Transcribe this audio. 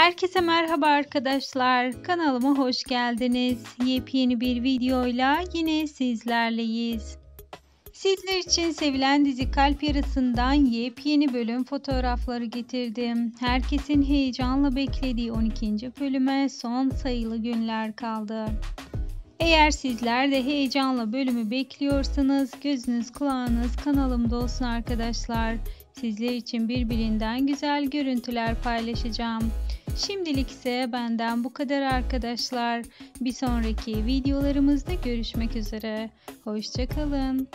Herkese merhaba arkadaşlar. Kanalıma hoş geldiniz. Yepyeni bir videoyla yine sizlerleyiz. Sizler için sevilen dizi Kalp Yarısı'ndan yepyeni bölüm fotoğrafları getirdim. Herkesin heyecanla beklediği 12. bölüme son sayılı günler kaldı. Eğer sizler de heyecanla bölümü bekliyorsanız gözünüz kulağınız kanalımda olsun arkadaşlar. Sizler için birbirinden güzel görüntüler paylaşacağım. Şimdilik ise benden bu kadar arkadaşlar. Bir sonraki videolarımızda görüşmek üzere. Hoşçakalın.